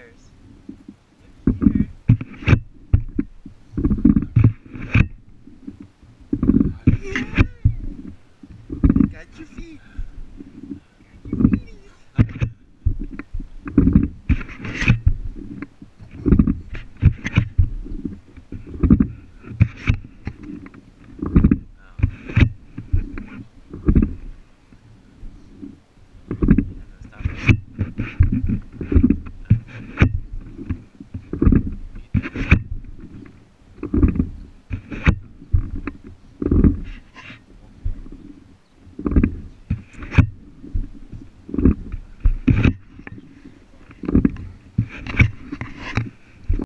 years.